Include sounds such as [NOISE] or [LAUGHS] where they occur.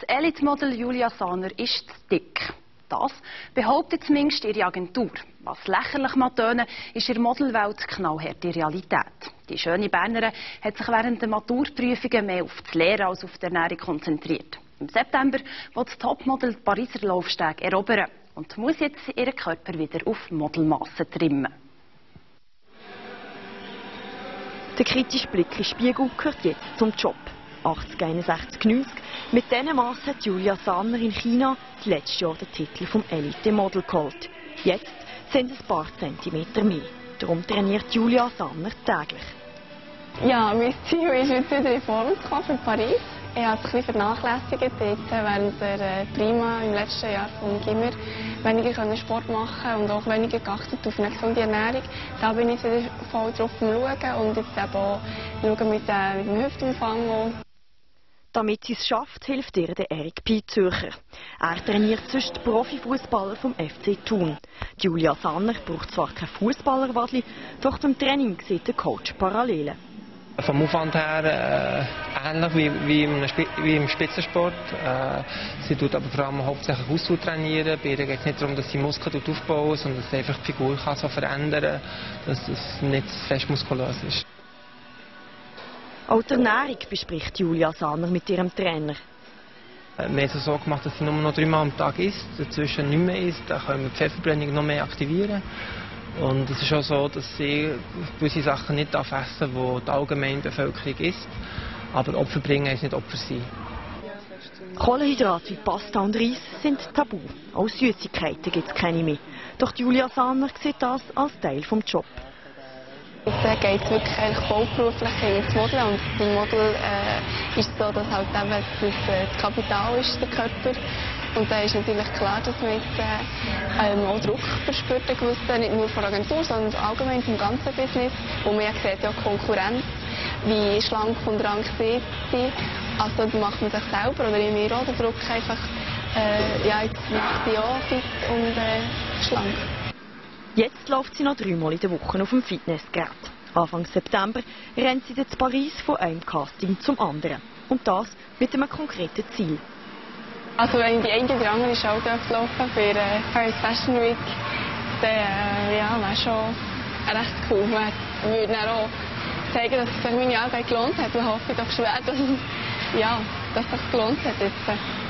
Das Elite-Model Julia Sahner ist zu dick. Das behauptet zumindest ihre Agentur. Was lächerlich mal tönen, ist in der Modelwelt knallharte Realität. Die schöne Bernerin hat sich während der Maturprüfungen mehr auf das Lehren als auf die Ernährung konzentriert. Im September will das Topmodel die Pariser Laufsteg erobern und muss jetzt ihren Körper wieder auf Modelmasse trimmen. Der kritische Blick in den Spiegel gehört jetzt zum Job. 80, 61, 90. Mit diesem Maß hat Julia Sanner in China letztes Jahr den Titel vom Elite Model geholt. Jetzt sind es ein paar Zentimeter mehr. Darum trainiert Julia Sanner täglich. Ja, mein Ziel ist jetzt wieder in Form zu kommen für Paris. Ich habe es ein bisschen vernachlässigt jetzt während der äh, Prima im letzten Jahr vom Gimmer. Weniger Sport machen und auch weniger geachtet auf eine gesunde Ernährung. Da bin ich wieder voll drauf am Schauen und jetzt eben auch schauen mit, äh, mit dem Hüftumfang. Damit sie es schafft, hilft ihr der Erik P. Zürcher. Er trainiert sonst Profifußballer vom FC Thun. Julia Sanner braucht zwar kein Fußballerwadli, doch beim Training sieht der Coach Parallelen. Vom Aufwand her äh, ähnlich wie, wie, im, wie, im, Spitzensport. Äh, sie tut aber vor allem hauptsächlich Ausdauer trainieren. Bei ihr geht es nicht darum, dass sie Muskeln aufbauen, sondern dass sie einfach die Figur kann so verändern kann, dass es nicht fest muskulös ist. Auch die Ernährung bespricht Julia Sahner mit ihrem Trainer. Wir haben es so gemacht, dass sie nur noch dreimal am Tag isst, dazwischen nicht mehr isst. Dann können wir die Pfefferbrennung noch mehr aktivieren. Und es ist auch so, dass sie gewisse Sachen nicht essen die die allgemeine Bevölkerung isst. Aber Opfer bringen ist nicht Opfer sein. Kohlenhydrate wie Pasta und Reis sind tabu. Auch Süßigkeiten gibt es keine mehr. Doch Julia Sahner sieht das als Teil des Jobs. Da geht es wirklich eigentlich vollberuflich ins Model und beim Model äh, ist es so, dass halt eben das, äh, das Kapital ist, der Körper. Und da ist natürlich klar, dass man jetzt äh, ähm, auch Druck verspürt, gewissen, nicht nur von der Agentur, sondern allgemein vom ganzen Business, wo man ja sieht, ja Konkurrenz, wie schlank und rank sie sind. Also da macht man sich selber oder in mir auch den Druck einfach, äh, ja, jetzt bin ich auch fit und äh, schlank. Jetzt läuft sie noch dreimal in der Woche auf dem Fitnessgerät. Anfang September rennt sie in Paris von einem Casting zum anderen. Und das mit einem konkreten Ziel. Also wenn ich die eine oder andere Show laufen für äh, Paris Fashion Week, dann äh, ja, wäre schon recht cool. Man würde dann auch zeigen, dass sich meine Arbeit gelohnt hat und hoffe doch schwer, dass, [LAUGHS] ja, dass es sich gelohnt hat jetzt.